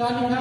क्या लिखा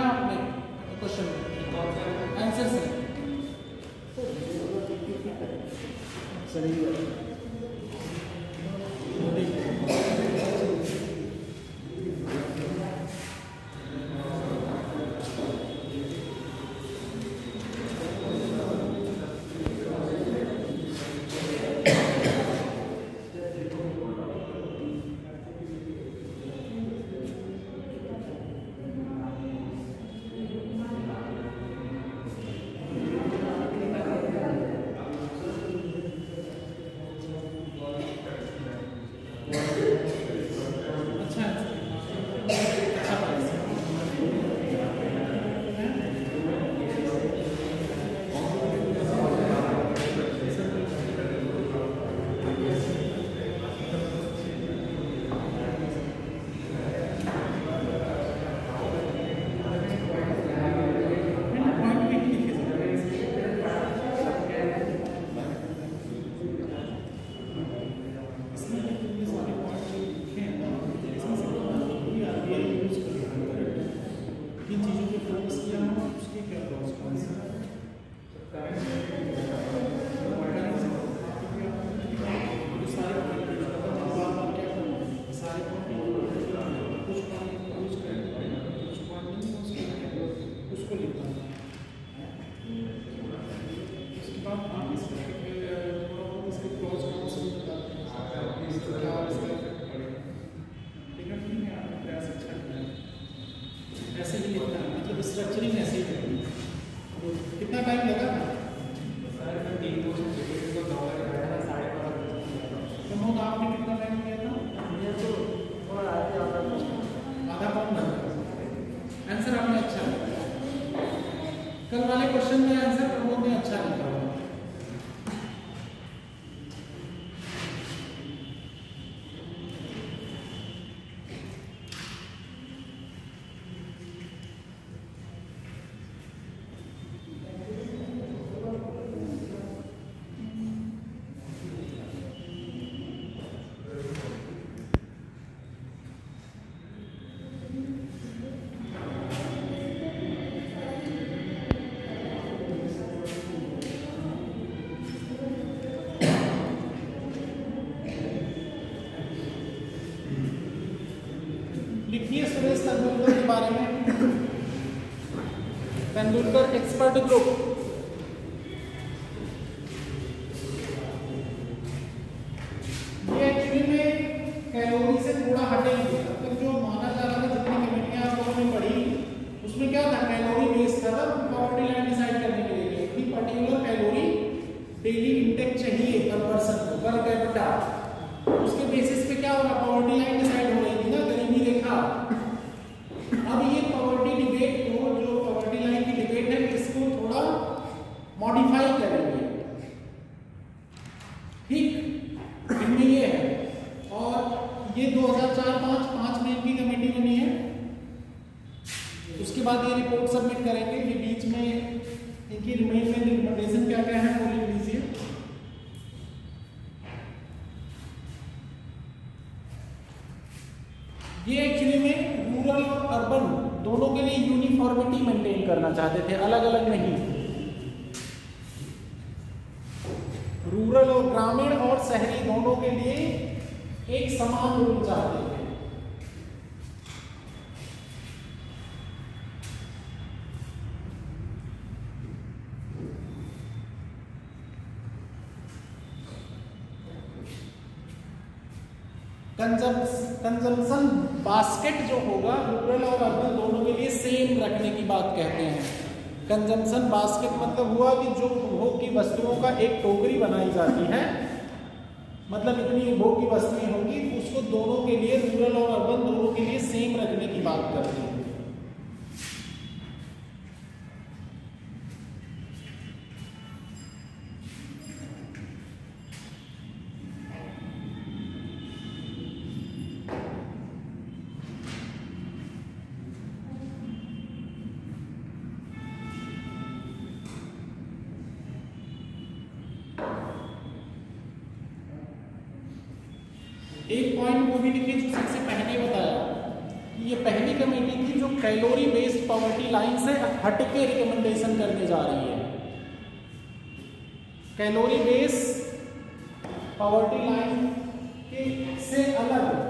तेंदुलकर के बारे में। Tendulkar expert group consumption basket जो होगा रूरल और अर्बन दोनों के लिए सेम रखने की बात कहते हैं। कंजम्पन बास्केट मतलब हुआ कि जो उपभोग की वस्तुओं का एक टोकरी बनाई जाती है कमेटी थी जो सबसे पहले बताया कि ये पहली कमेटी थी जो कैलोरी बेस्ड पॉवर्टी लाइन से हटके रिकमेंडेशन करने जा रही है। कैलोरी बेस्ड पॉवर्टी लाइन के से अलग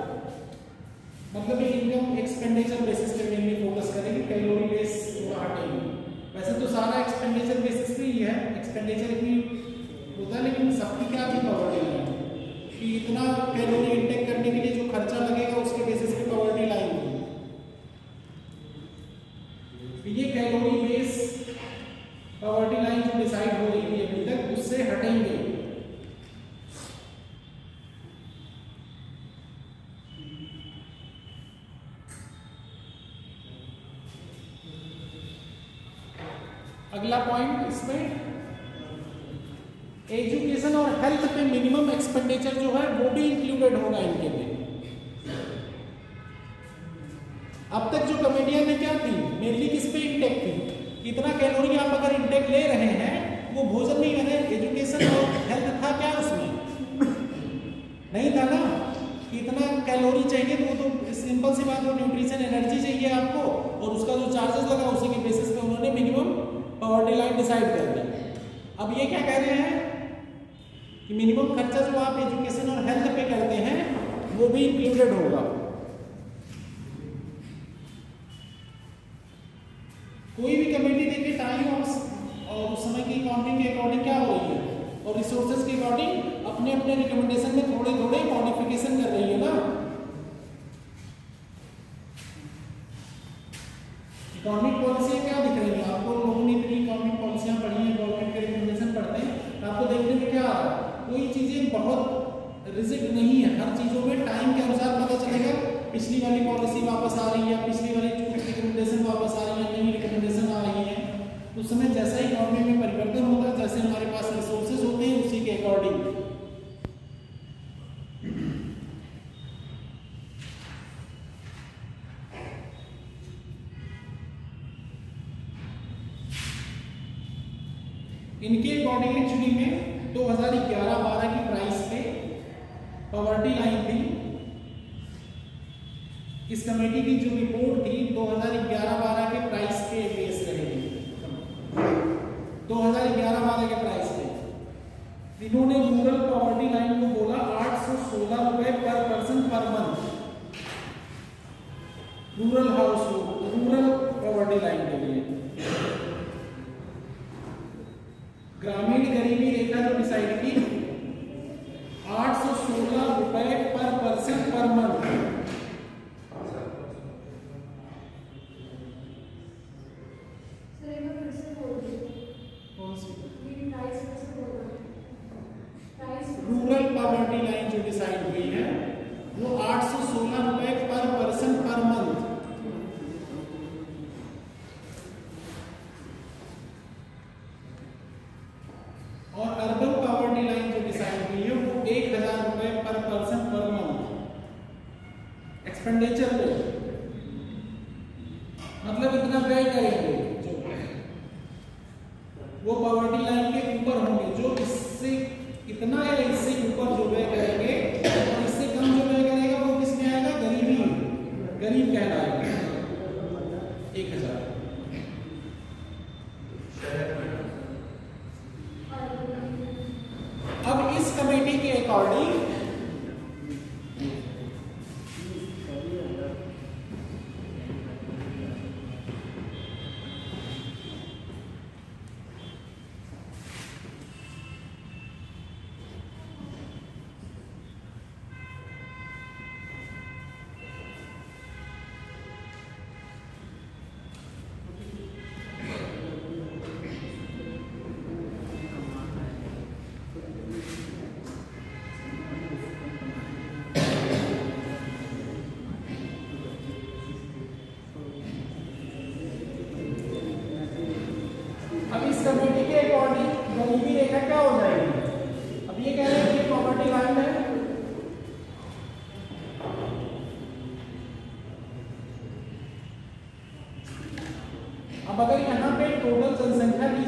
मतलब इनकम एक्सपेंडिचर बेसिस पे मेनली फोकस करेंगे, कैलोरी बेस हटेंगे। वैसे तो सारा एक्सपेंडिचर बेसिस पे ही है एक्सपेंडिचर ही होता है, लेकिन सबकी क्या भी पॉवर्टी लाइन कि इतना कैलोरी इंटेक करने के लिए जो खर्चा लगेगा उसके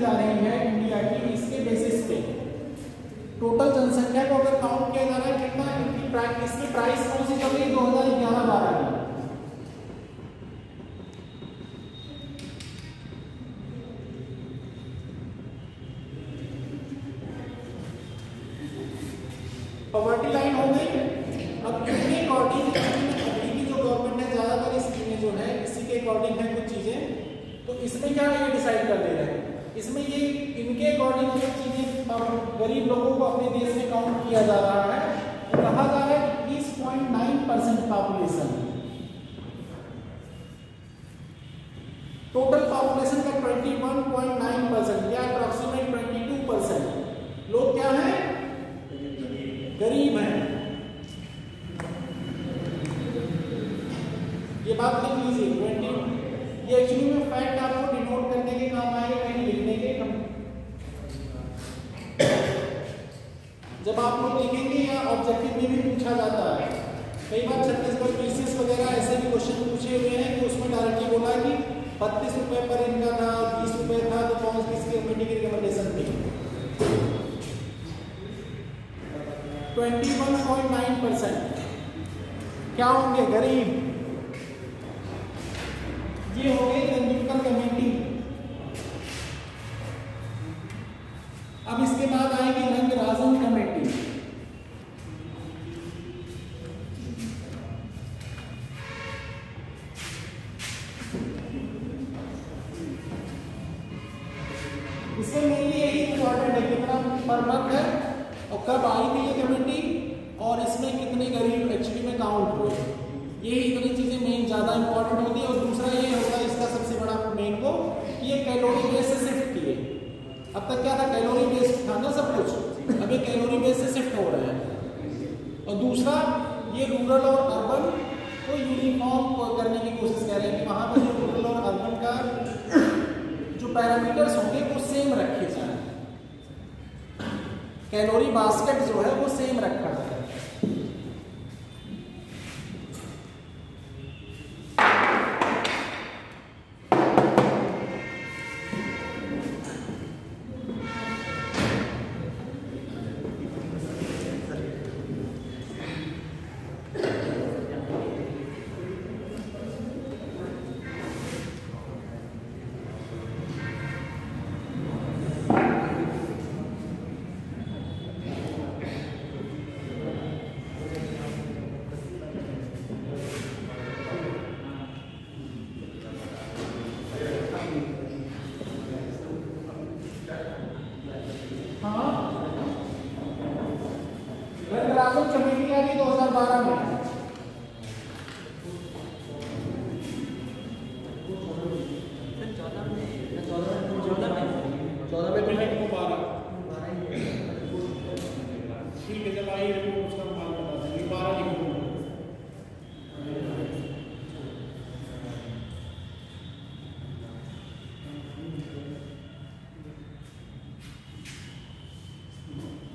la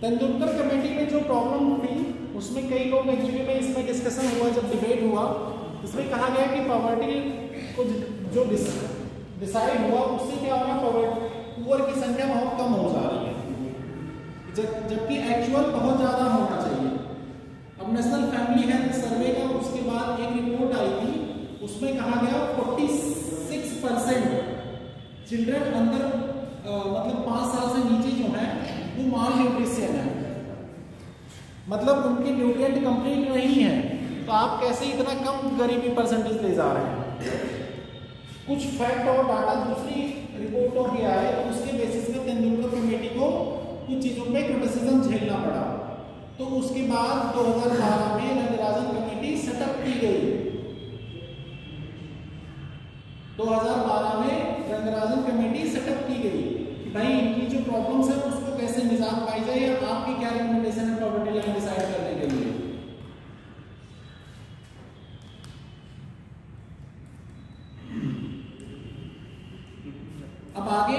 तेंदुलकर कमेटी में जो प्रॉब्लम थी, उसमें कई लोग एक्चुअली में इसमें डिस्कशन हुआ, जब डिबेट हुआ। इसमें कहा गया कि पॉवर्टी को जो डिसाइड हुआ, उससे क्या होगा पॉवर्टी पुअर की संख्या बहुत कम हो जा रही है। जब, जबकि एक्चुअल बहुत ज़्यादा होना चाहिए। अब नेशनल फैमिली हेल्थ सर्वे का उसके बाद एक रिपोर्ट आई थी, उसमें कहा गया 46 परसेंट चिल्ड्रन अंदर मतलब पाँच साल से नीचे जो है वो माल न्यूट्रिशियन है मतलब उनकी न्यूट्रिएंट कंप्लीट नहीं है तो आप कैसे इतना कम गरीबी परसेंटेज ले जा रहे हैं? कुछ फैक्ट और डाटा दूसरी रिपोर्टों की आए तो उसके बेसिस पे तेंदुलकर कमेटी को कुछ चीज़ों पे क्रिटिसिज्म झेलना पड़ा। तो उसके बाद 2012 में रंगराजन कमेटी सेटअप की गई। 2012 में रंगराजन कमेटी सेटअप की गई भाई इनकी जो प्रॉब्लम्स है, उसको कैसे निज़ाम पाई जाए या आपकी क्या रिकमेंडेशन है प्रॉपर्टी लाइन डिसाइड करने के लिए? अब आगे,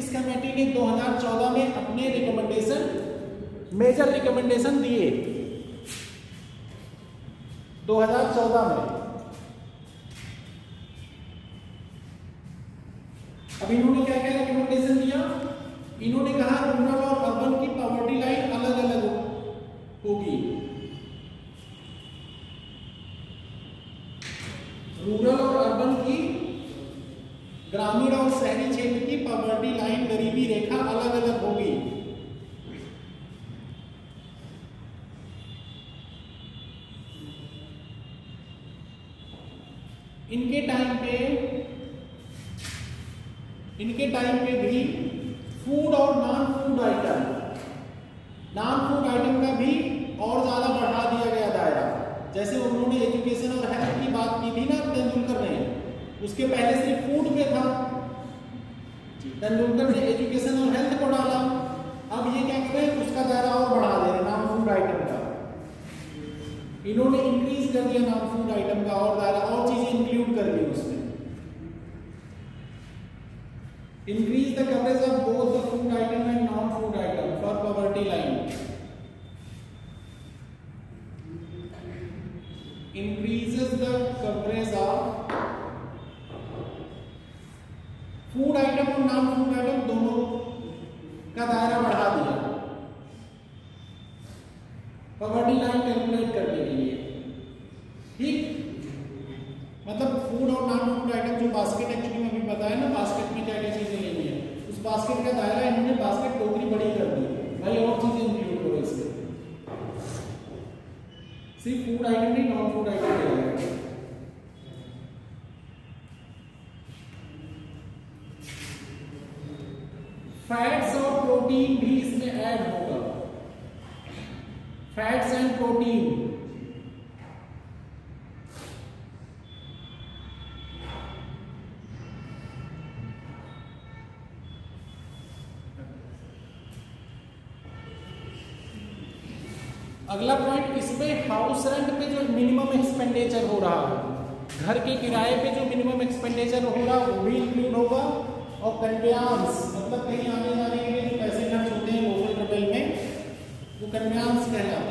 इस कमेटी ने 2014 में अपने रिकमेंडेशन मेजर रिकमेंडेशन दिए। 2014 में। अब इन्होंने क्या क्या रिकमेंडेशन दिया? इन्होंने कहा रूरल और अर्बन की पॉवर्टी लाइन अलग अलग होगी। रूरल और अर्बन की ग्रामीण और शहरी क्षेत्र की पॉवर्टी लाइन गरीबी रेखा अलग अलग होगी। इनके टाइम पे, इनके टाइम पे भी फ़ूड और non food item non food item का भी और ज़्यादा बढ़ा दिया गया दायरा। जैसे उन्होंने एजुकेशन और हेल्थ की बात की थी ना तेंदुलकर ने उसके पहले सिर्फ़ फ़ूड पे था। तेंदुलकर ने एजुकेशन और हेल्थ को डाला। अब ये क्या कर हैं? उसका दायरा और बढ़ा दे रहे नॉन फ़ूड आइटम का। इन्होंने इंक्रीज कर दिया नॉन फ़ूड आइटम का और दायरा और चीज़ें इंक्लूड कर दी उसमें। Increase the coverage of both the food item and non-food item for poverty line. Increases the coverage of food item और नॉन फ़ूड आइटम दोनों का दायरा बढ़ा दिया। पॉवर्टी लाइन कैलकुलेट करने के लिए। ठीक? मतलब फ़ूड और नॉन फ़ूड आइटम जो बास्केट एक्चुअली में अभी बताया ना बास्केट में क्या क्या चीज़ें बास्केट का दायरा इन्होंने बास्केट टोकरी बड़ी कर दी। भाई, और चीज़ें इंक्लूड करो इसमें। सिर्फ़ फ़ूड आइटम नहीं नॉन फ़ूड आइटम आएगा फैट्स और प्रोटीन भी इसमें ऐड होगा। फैट्स एंड प्रोटीन अगला पॉइंट इसमें हाउस रेंट पे जो मिनिमम एक्सपेंडिचर हो रहा है। घर के किराए पे जो मिनिमम एक्सपेंडिचर हो रहा है, वो भी इंक्लूड होगा। और कन्वेयांस मतलब कहीं आने जाने के लिए जो पैसे खर्च होते हैं लोकल ट्रेवल में, वो कन्वेयांस कहलाते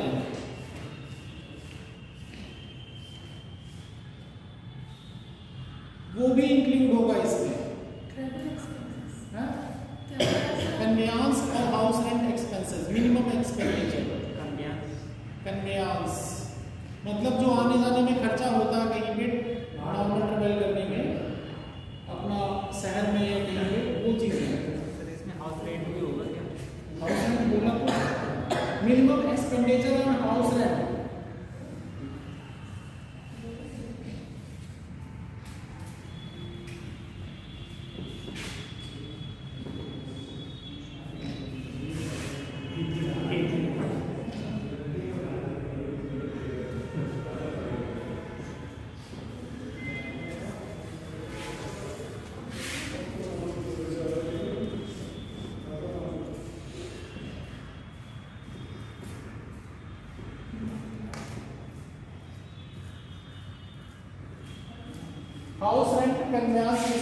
From.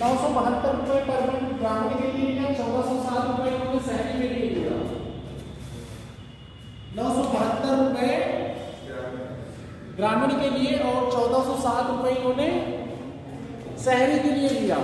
नौ सौ बहत्तर रुपए पर मिनट ग्रामीण के लिए लिया चौदह सौ सात रुपए इन्होंने शहरी के लिए लिया नौ सौ बहत्तर रुपए ग्रामीण के लिए और चौदह सौ सात रुपए इन्होंने शहरी के लिए लिया।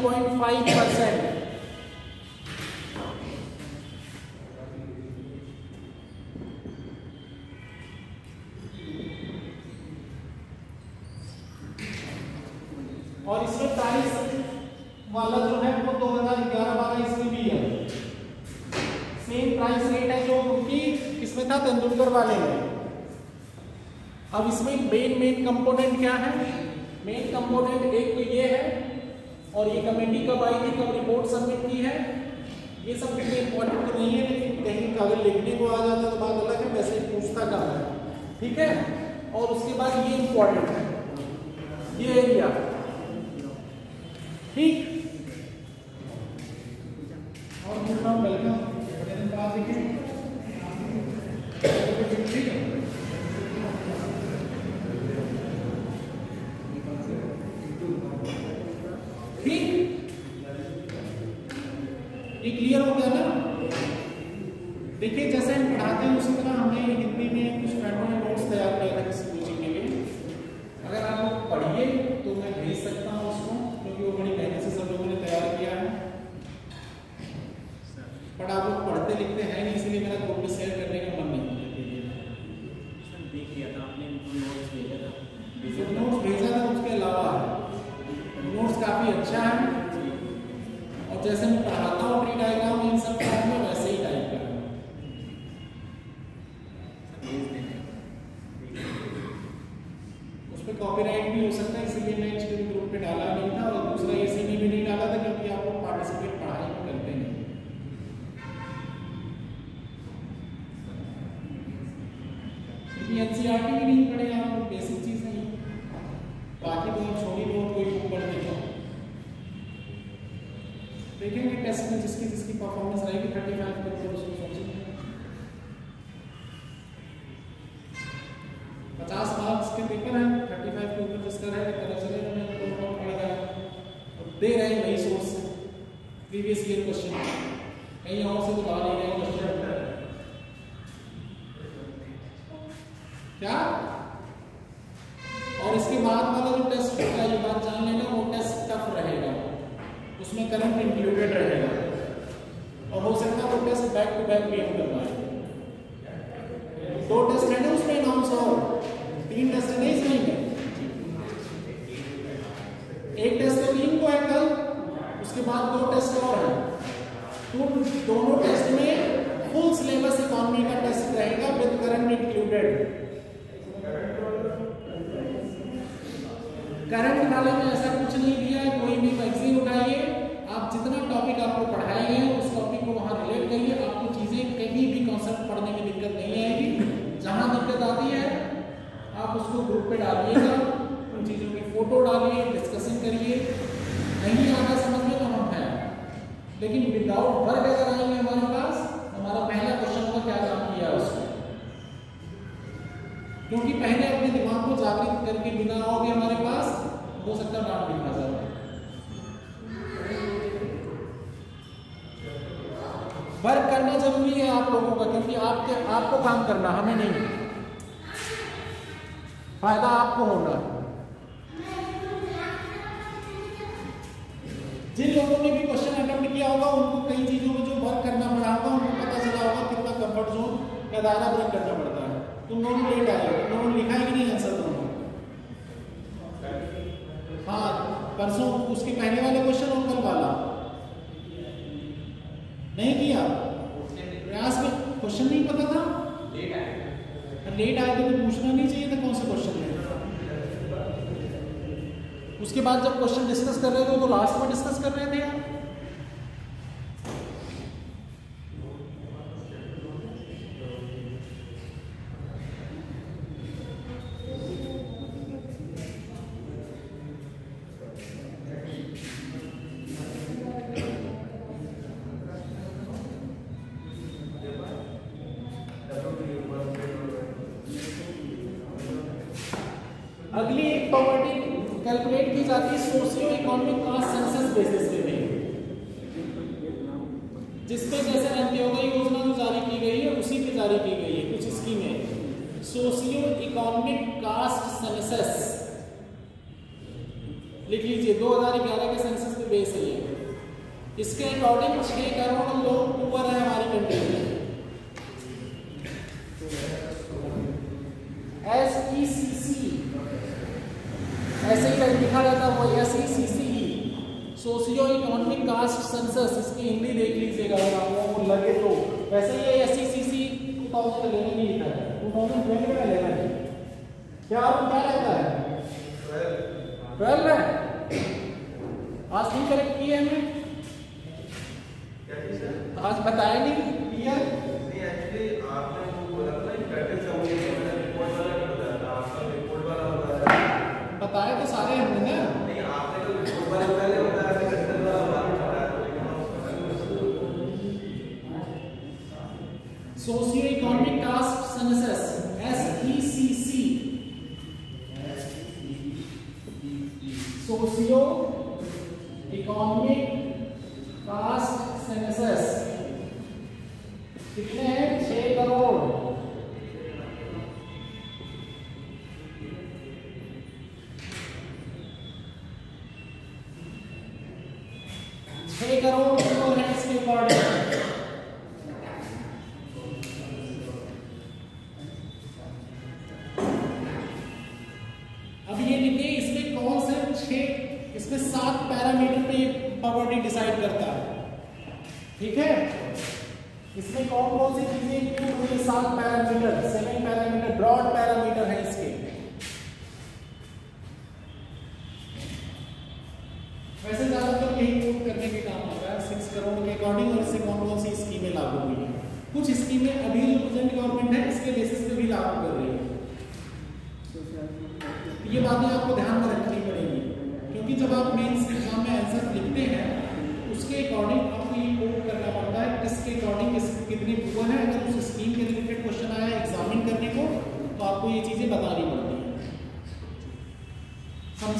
9.5 percent. जैसे मैं पढ़ाता कैलकुलेट की जाती है socio economic class census basis पे भी जिसपे जैसे अंत्योदय योजना जो जारी की गई है, उसी पे जारी की गई है, कुछ स्कीमें सोशियो इकोनॉमिक कास्ट सेंसस लिख लीजिए 2011 के सेंसस पे बेस है इसके अकॉर्डिंग छह करोड़ 2012 का 11 क्या आप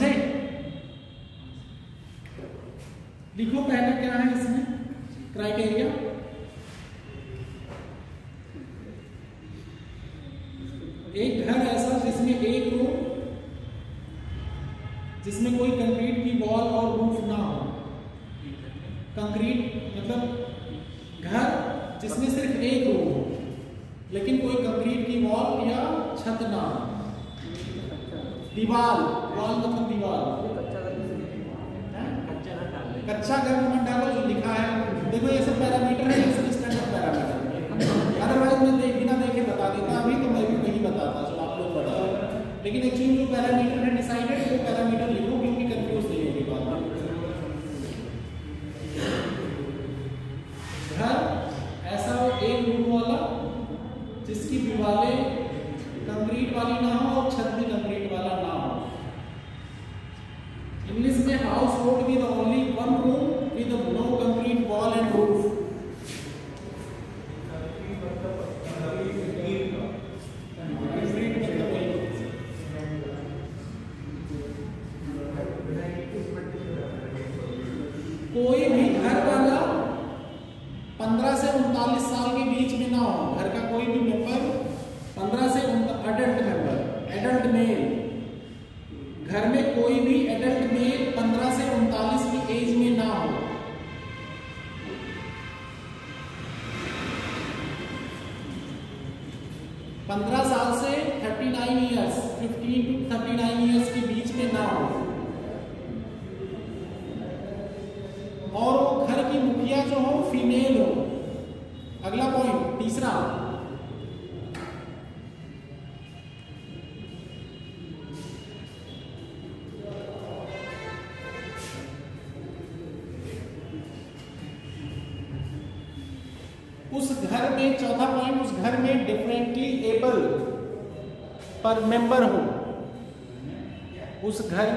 समझे लिखो पहले क्या है इसमें? क्राइटेरिया घर में डिफरेंटली एबल पर मेंबर हो। उस घर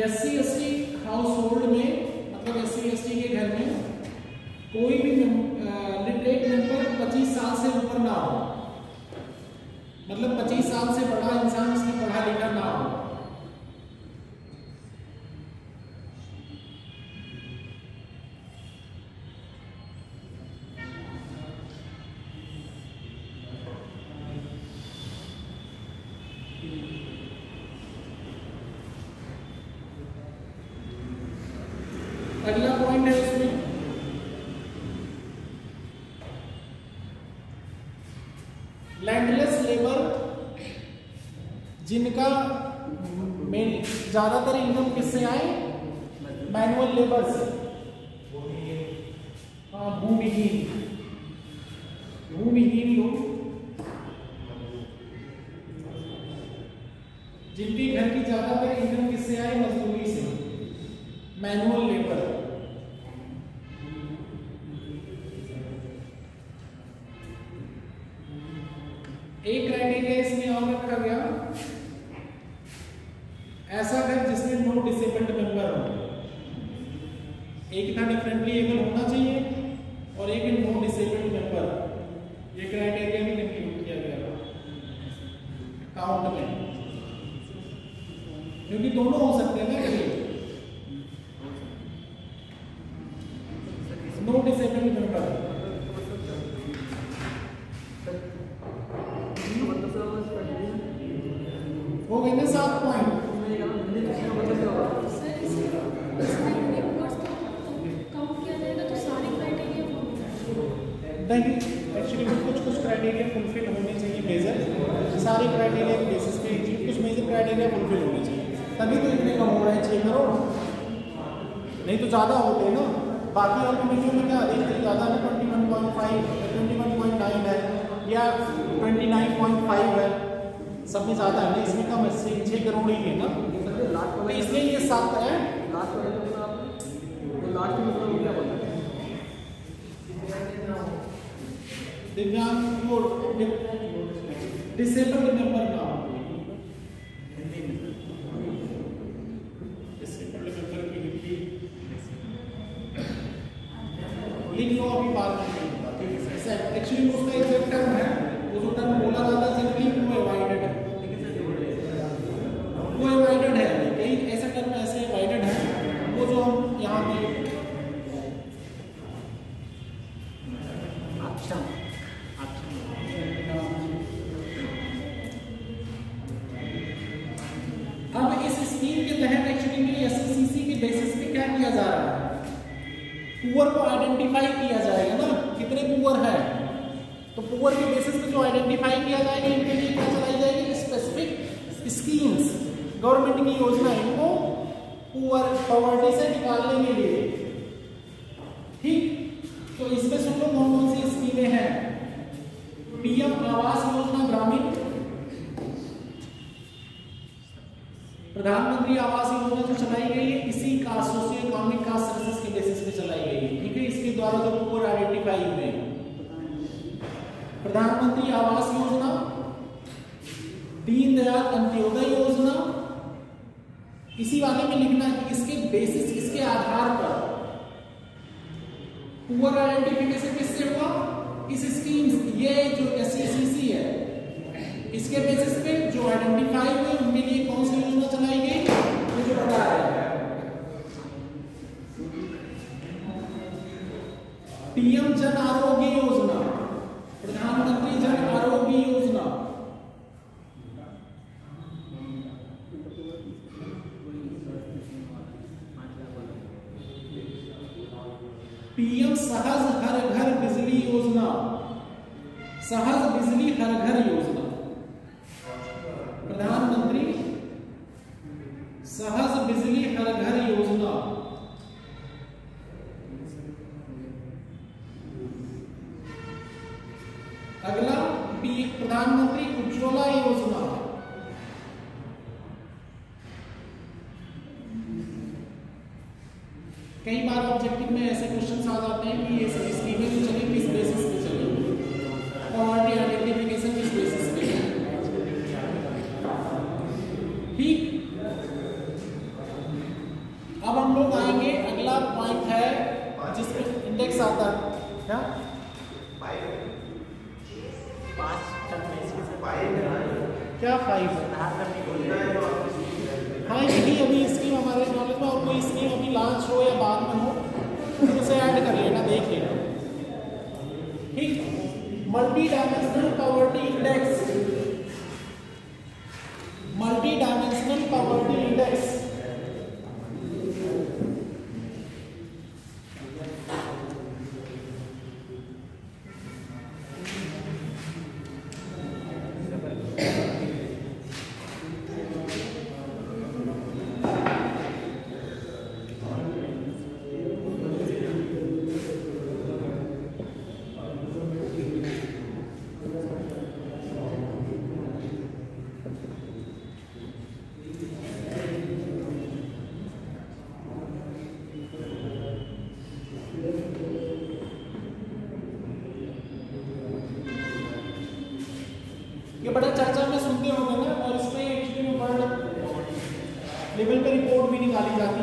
SC ST household इजाज़त 抓到 लेकिन वो अभी बात नहीं होता एक्चुअली उसका एक ऐड कर लेना देख लेना ठीक? Multi dimensional poverty index report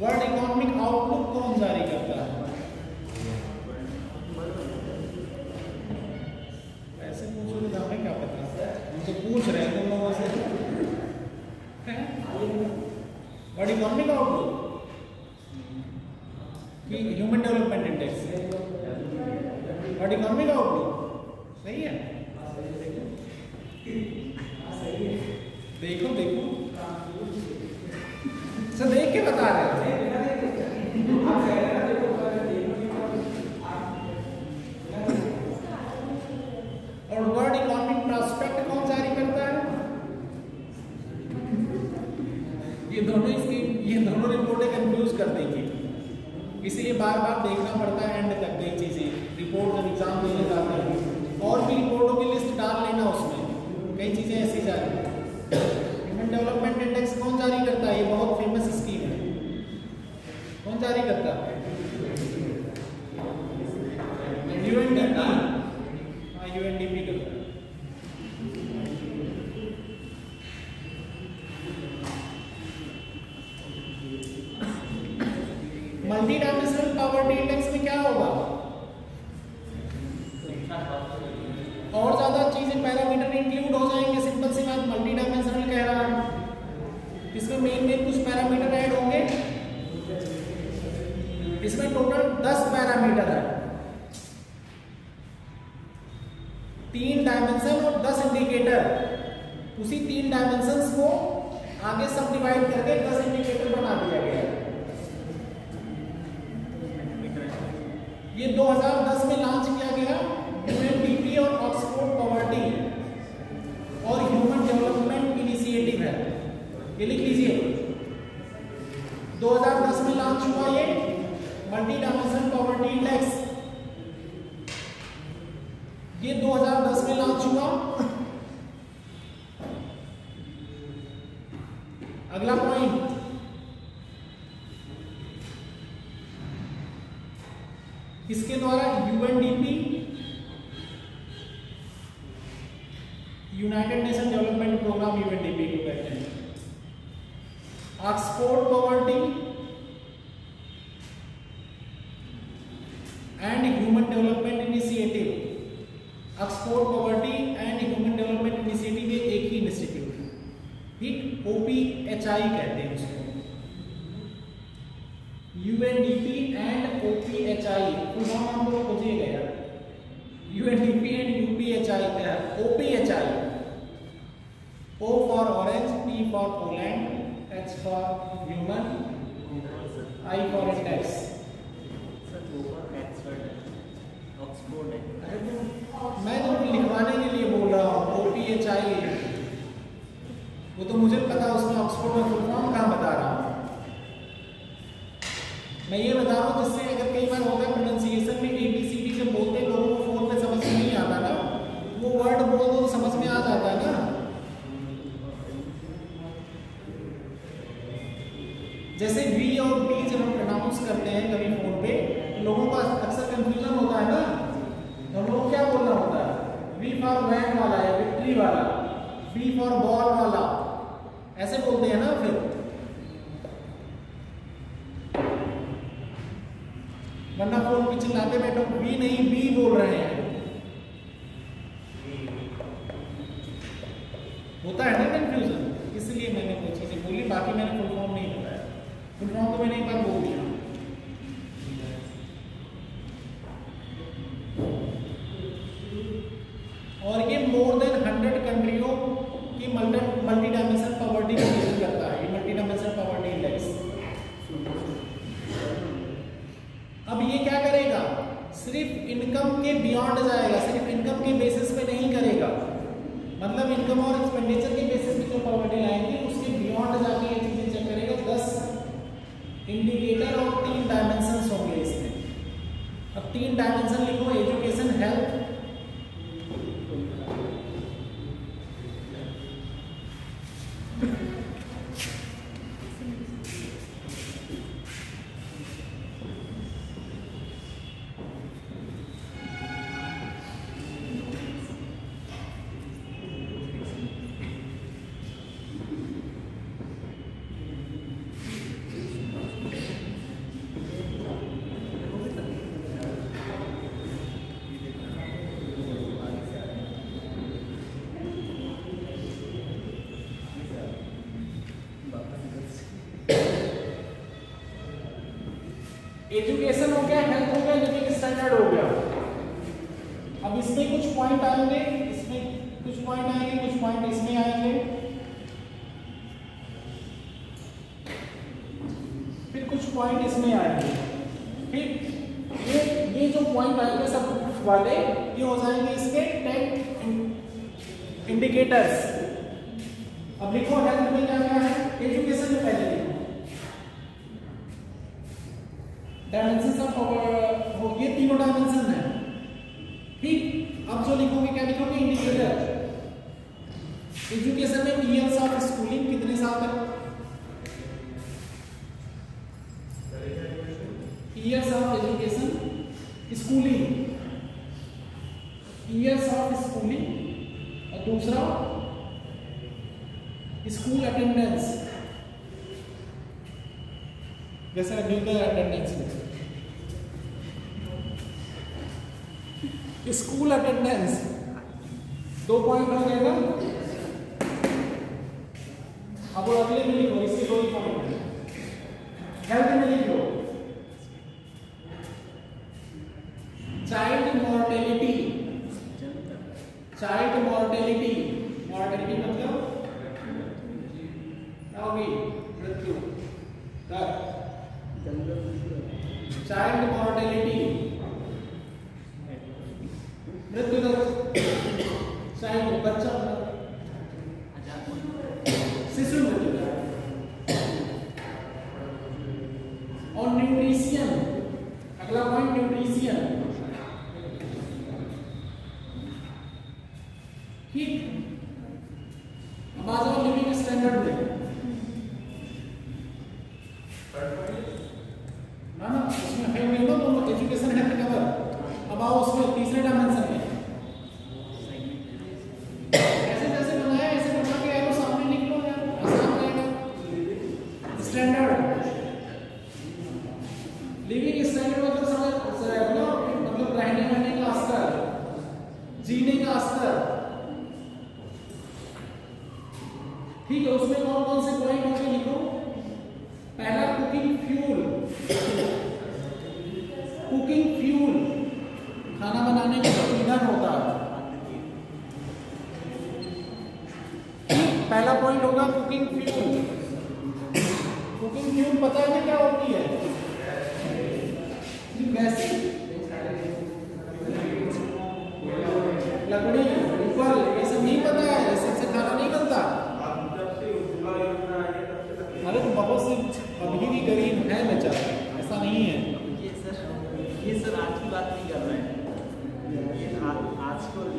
world economic outlook कौन जारी करता है? ऐसे पूछोगे तो हमें क्या पता? हम तो पूछ रहे हैं तुम लोगों से। वर्ल्ड इकोनॉमिक आउटलुक कि human development index world economic outlook UNDP and OPHI full form लोग पूछिएगा यार। यूएनडीपी एंड यूपीएचआई क्या है? OPHI O for orange P for Poland H for human I for index मैं तुमको लिखवाने के लिए बोल रहा हूँ ओ वो तो मुझे पता उसमें ऑक्सफोर्ड में फुल फॉर्म कहाँ बता रहा हूँ? मैं ये बता रहा हूँ जिससे अगर कई बार होता है एजुकेशन हो गया हेल्थ हो गया लिविंग स्टैंडर्ड हो गया। अब इसमें कुछ पॉइंट आएँगे, इसमें कुछ पॉइंट आएँगे, कुछ पॉइंट इसमें आएँगे। फिर कुछ पॉइंट इसमें आएँगे। ठीक? ये ये जो पॉइंट आएँगे सब वाले, ये हो जाएँगे इसके टेन इंडिकेटर्स अब लिखो हेल्थ में क्या क्या है? एजुकेशन में पहले लिखो। डायमेंशन ऑफ़ वो ये तीनों डायमेंशन है। ठीक? अब जो लिखोगे, क्या लिखोगे? इंडिकेटर एजुकेशन में ईयर्स ऑफ़ स्कूलिंग कितने साल तक? Years of education schooling years of schooling और दूसरा स्कूल अटेंडेंस जैसे अभी स्कूल अटेंडेंस। दो पॉइंट हो गए ना? अब वो अगले मिनट लिखो इसके दो ही पॉइंट हेल्थ में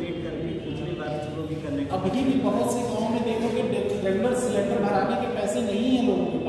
क्रिएट करके, दूसरी बार शुरू तो भी करने अभी भी बहुत से गाँव में देखोगे कि सिलेंडर भराने के पैसे नहीं है लोगों के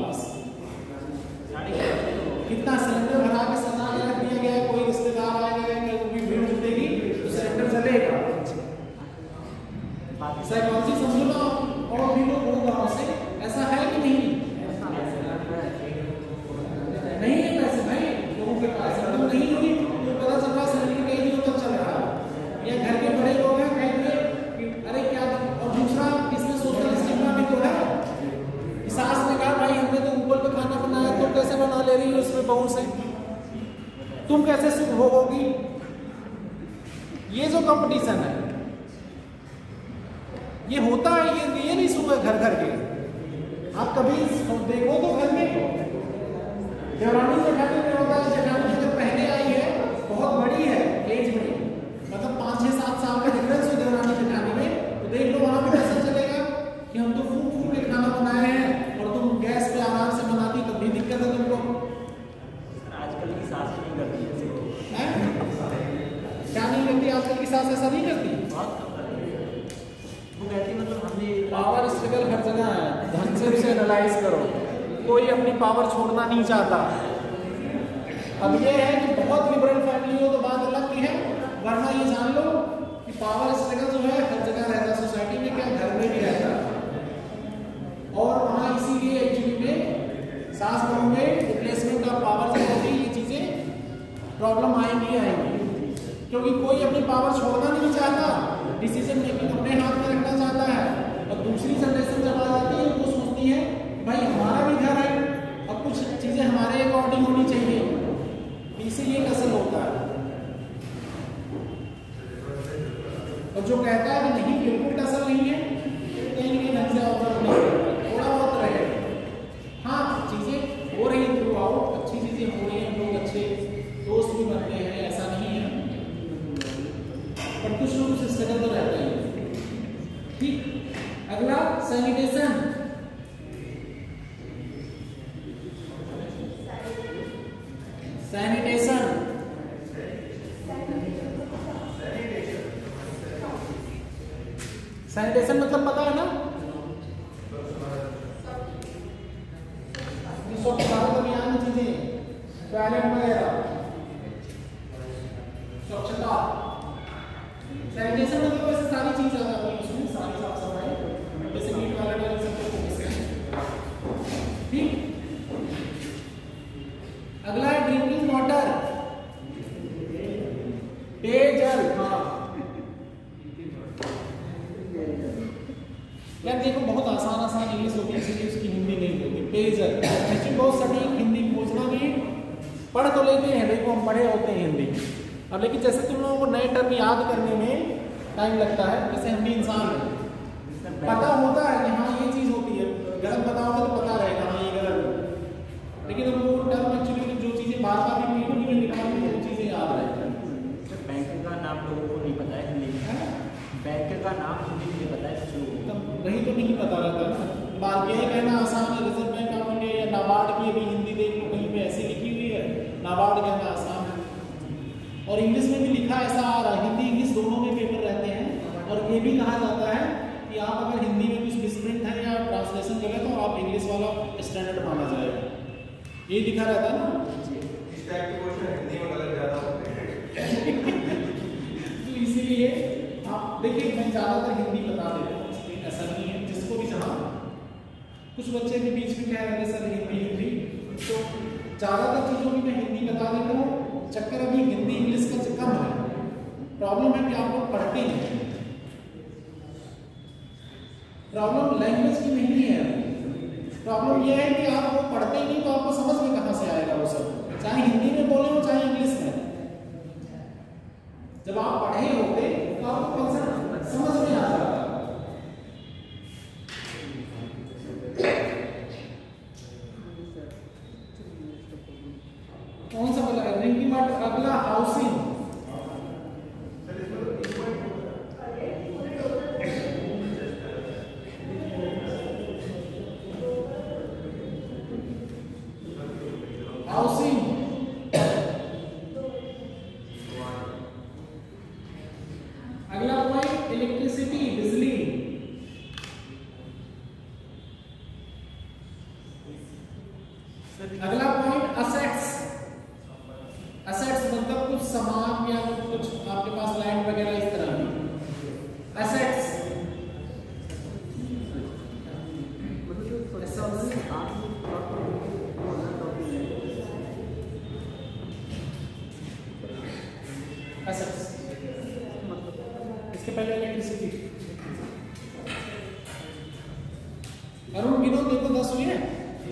लेकिन जैसे तुम लोगों को नए टर्म याद करने में टाइम लगता है, जैसे हम भी इंसान हैं। ये है कि आप वो पढ़ते नहीं तो आपको समझ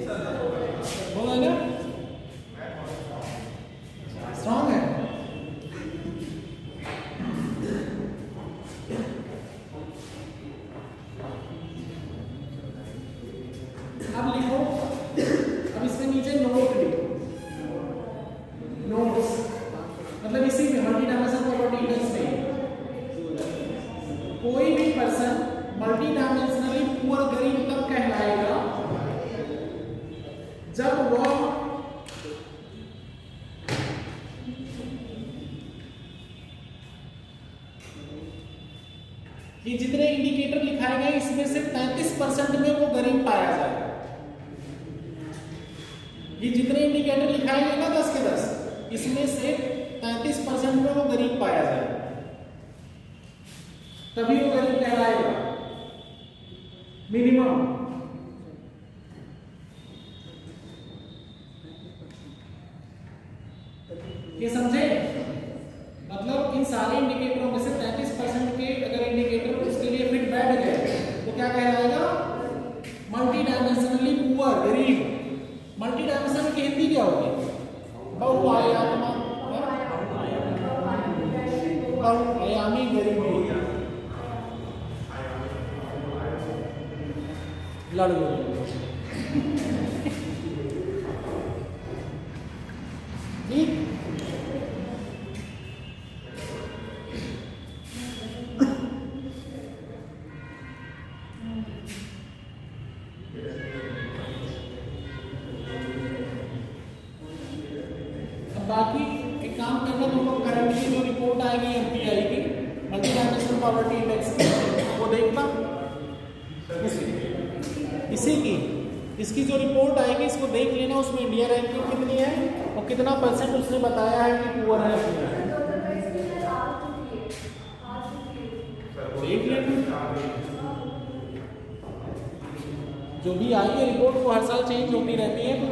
Boa noite.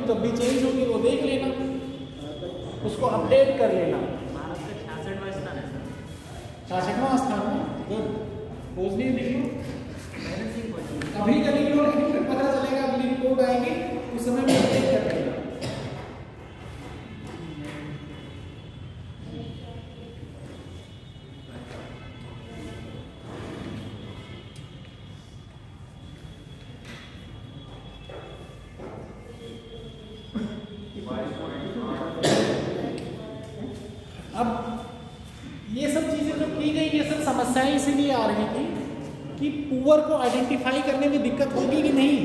है तो जब भी चेंज होगी अब ये सब चीज़ें जो की गई, ये सब समस्याएँ इसीलिए आ रही थी कि पुअर को आइडेंटिफाई करने में दिक्कत होगी कि नहीं।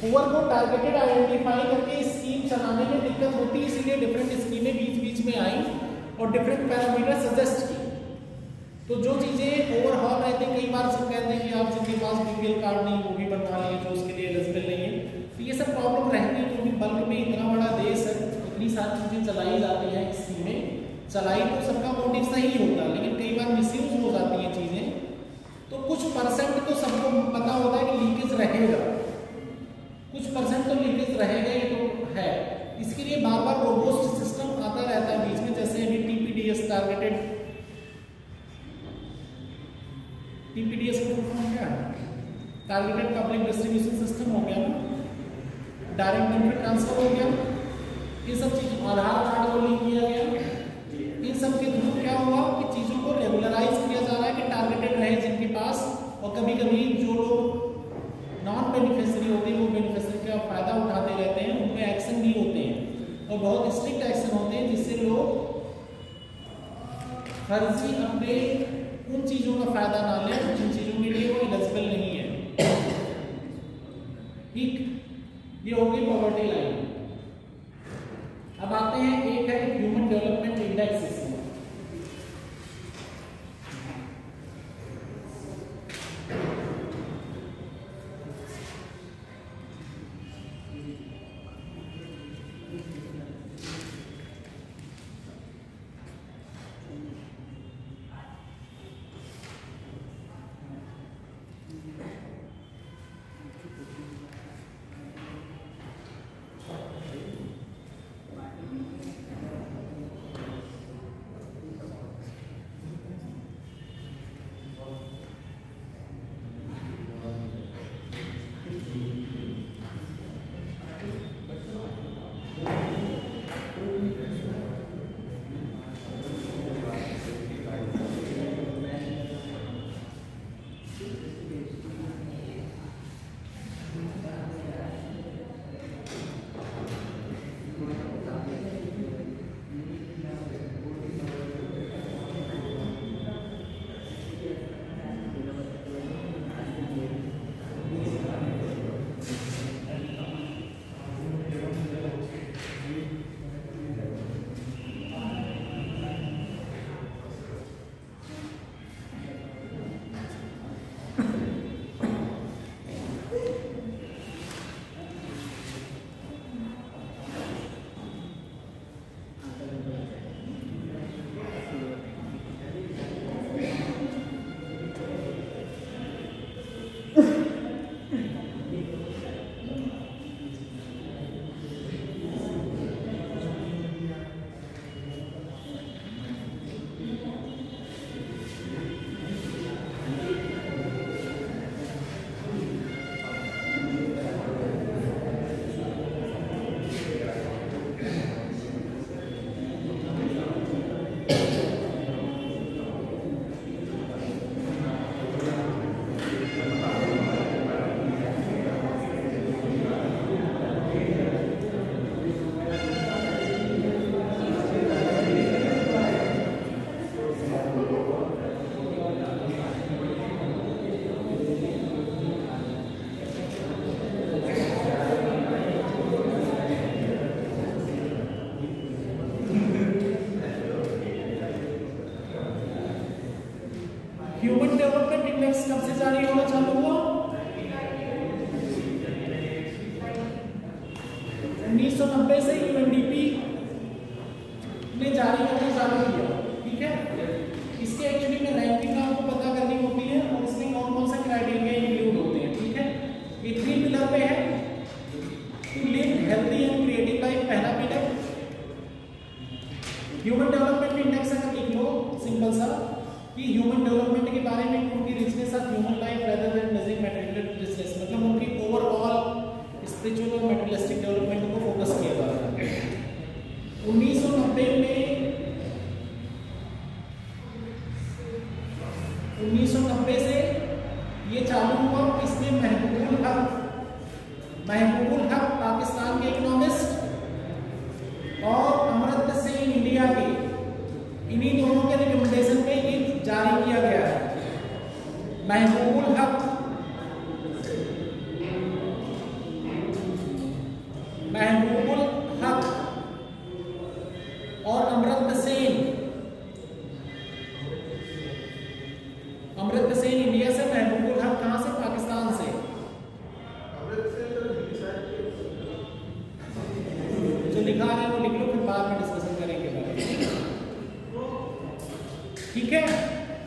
पुअर को टारगेटेड आइडेंटिफाई करके स्कीम चलाने में दिक्कत होती, इसीलिए डिफरेंट स्कीमें बीच बीच में आई और डिफरेंट पैरामीटर सजेस्ट की। तो जो चीज़ें ओवरहॉल रहते हैं कई बार सब कहते हैं कि आप जिनके पास बीपीएल कार्ड नहीं वो भी बनवा लिए जो उसके लिए एलिजिबल नहीं है तो ये सब प्रॉब्लम रहती है, क्योंकि बल्क में इतना बड़ा देश है इतनी सारी चीज़ें चलाई जाती हैं स्कीमें चलाई तो सबका मोटिव सही होता है लेकिन कई बार मिसयूज हो जाती हैं चीज़ें। तो कुछ परसेंट तो सबको पता होता है कि लीकेज रहेगा। कुछ परसेंट तो लीकेज रहेगा ये तो है। इसके लिए बार बार रोबोस्ट सिस्टम आता रहता है बीच में, जैसे अभी TPDS targeted TPDS targeted public distribution system हो गया? ना? डायरेक्ट बेनिफिट ट्रांसफ़र हो गया? ये सब चीज़ आधार कार्ड को लिंक किया गया। इन सब के थ्रू क्या हुआ कि चीज़ों को रेगुलराइज किया जा रहा है कि टारगेटेड रहे जिनके पास। और कभी कभी जो लोग नॉन बेनिफिशियरी होते हैं वो बेनिफिशियरी का फ़ायदा उठाते रहते हैं उन पे एक्शन भी होते हैं। और बहुत स्ट्रिक्ट एक्शन होते हैं जिससे लोग फर्जी अपने उन चीज़ों का फ़ायदा ना लें जिन चीज़ों के लिए वो एलिजिबल नहीं है। ठीक? ये हो गई पॉवर्टी लाइन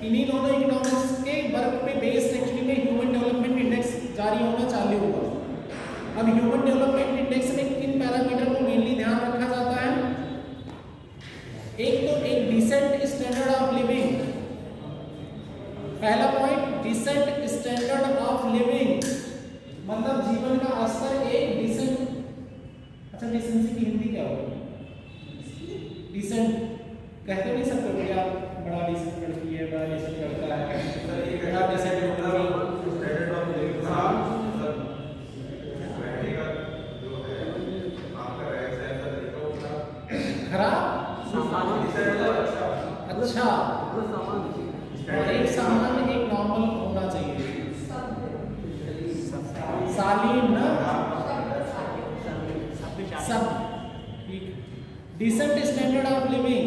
इन्हीं दोनों इकोनॉमिक्स के वर्क पे बेस्ड एक्चुअली में ह्यूमन डेवलपमेंट इंडेक्स जारी होना चालू होगा। अब ह्यूमन डेवलपमेंट इंडेक्स में किन पैरामीटर को मेनली ध्यान रखा जाता है? एक तो एक डिसेंट स्टैंडर्ड ऑफ़ लिविंग पहला point decent standard of living मतलब जीवन का स्तर एक डिसेंट अच्छा डिसेंसी की हिंदी क्या होगी? me.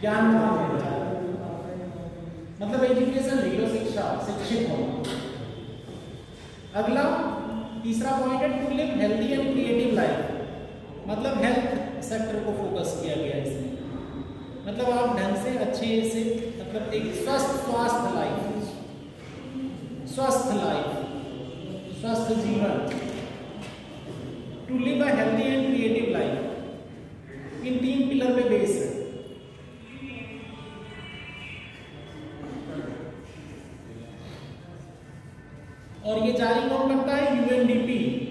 ज्ञान का मतलब एजुकेशन ले लो शिक्षा, शिक्षित होना अगला, तीसरा पॉइंट है to live healthy and creative life मतलब हेल्थ सेक्टर को फोकस किया गया इसमें। मतलब आप ढंग से अच्छे से मतलब एक स्वस्थ स्वास्थ्य लाइफ स्वस्थ लाइफ स्वस्थ जीवन। To live a healthy and creative life इन तीन पिलर पे बेस है।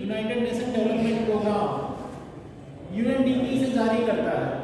United Nation Development Programme UNDP से जारी करता है।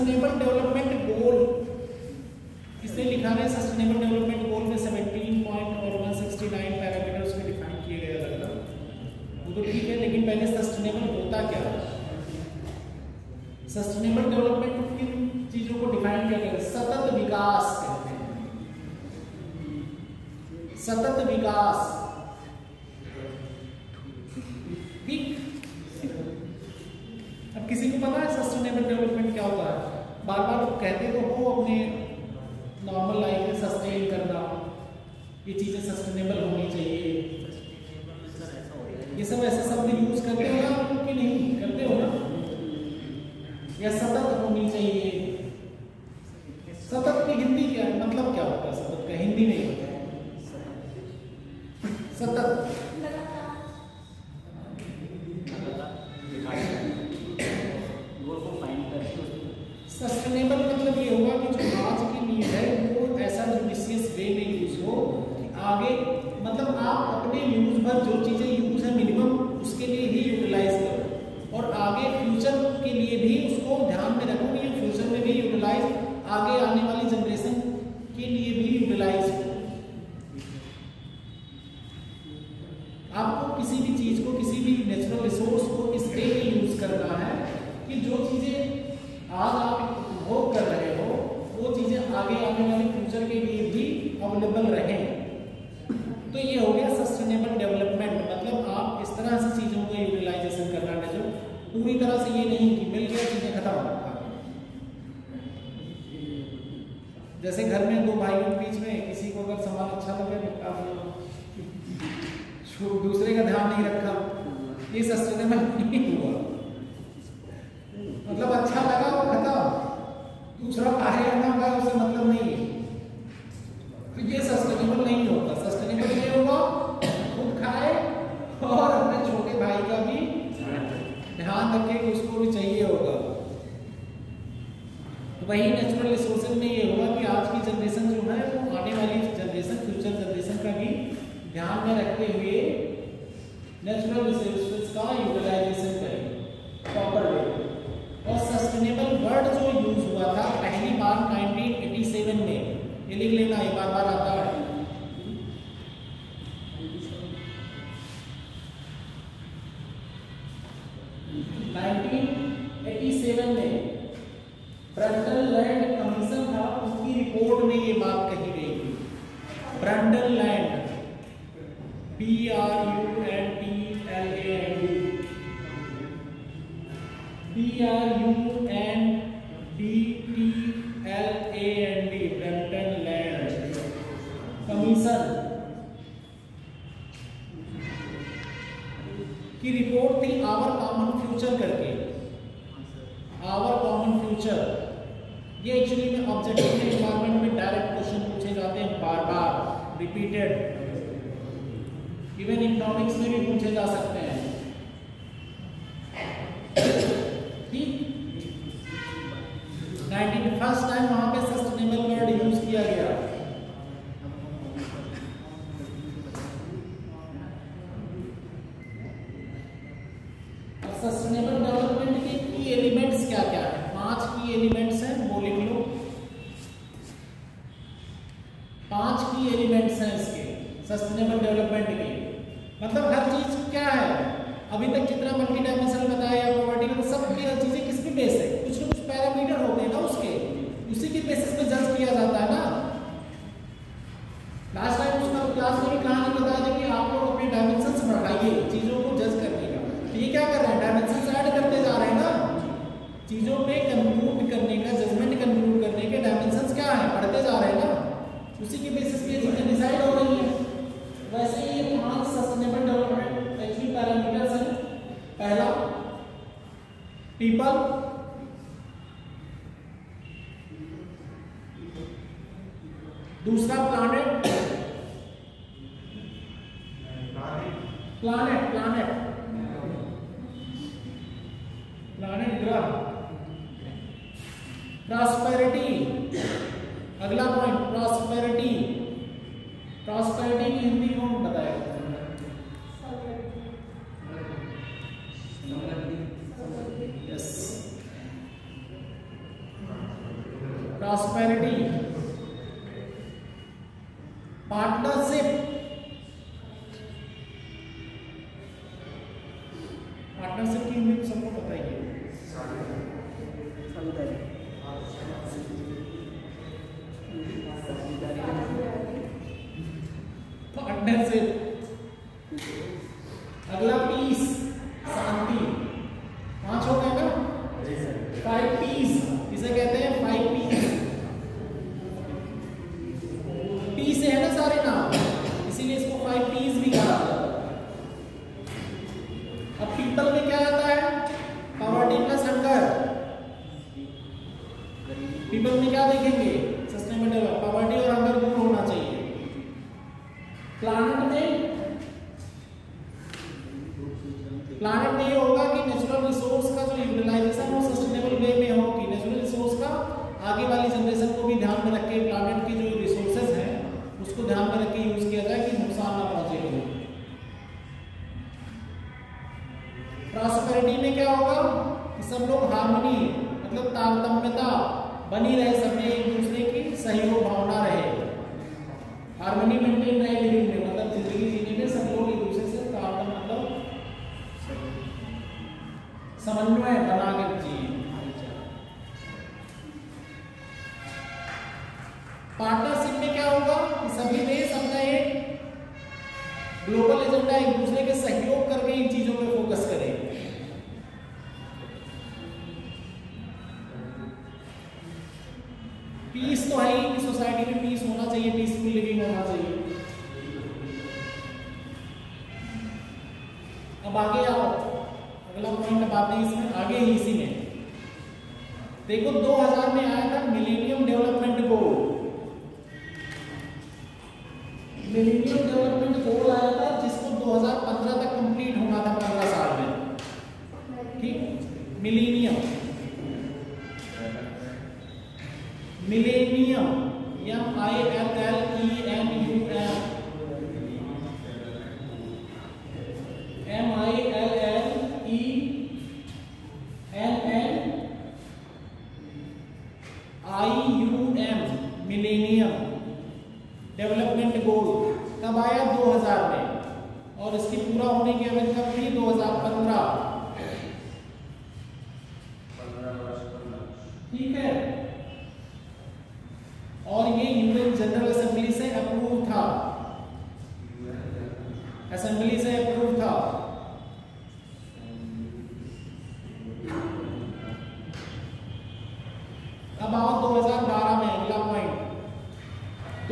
सस्टेनेबल डेवलपमेंट पार्टनरशिप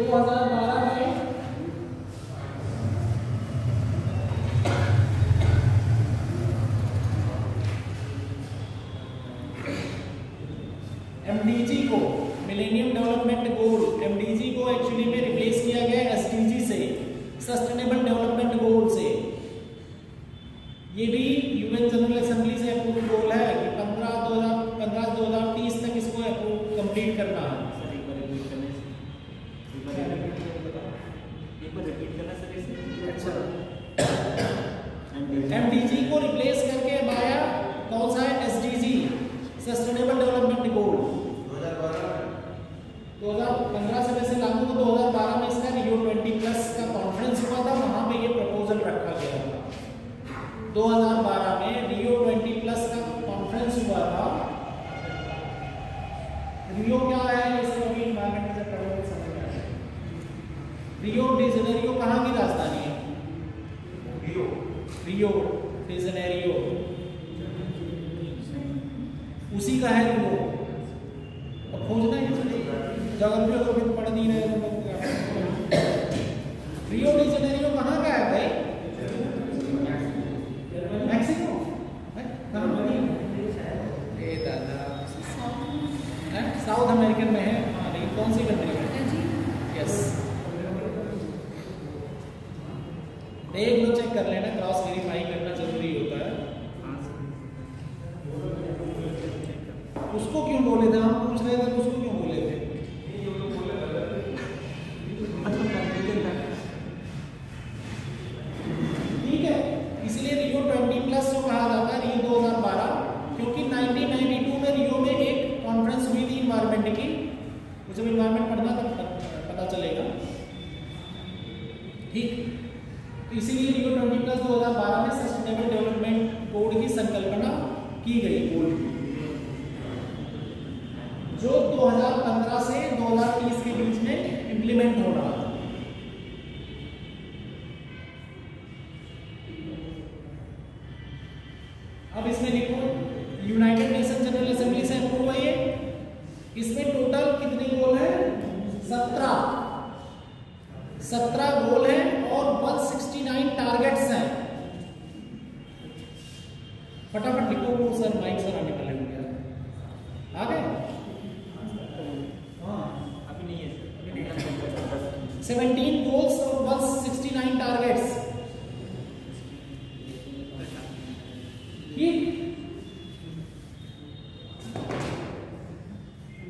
पॉइंट 2012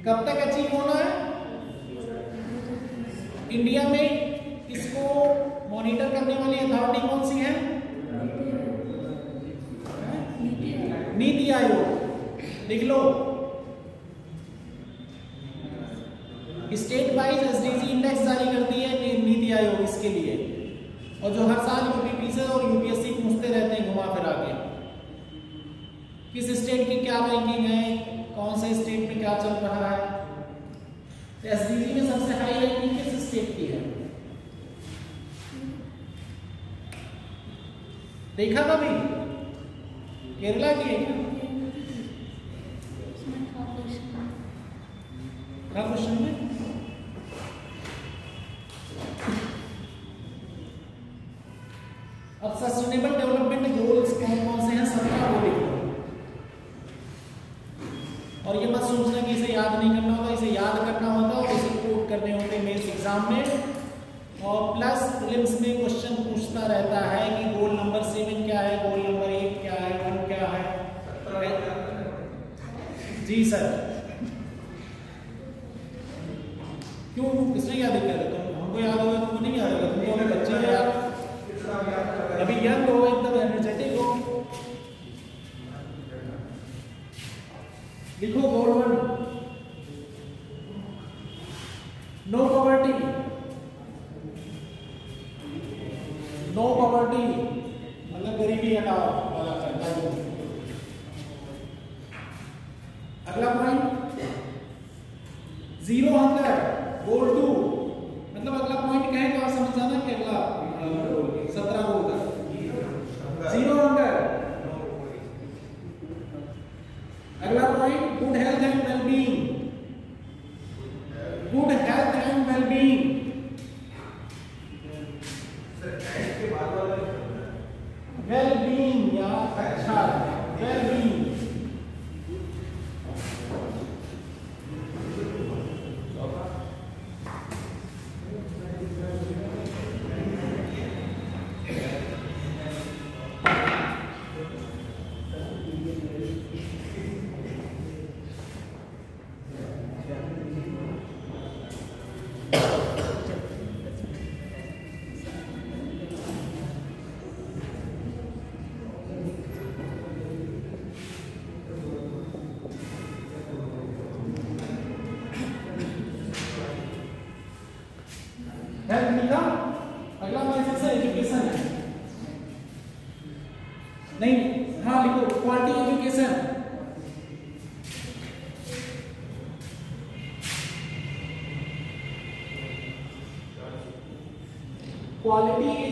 कब तक अचीव होना है? इंडिया में नहीं एजुकेशन क्वालिटी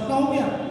पहुँचा सबका हो गया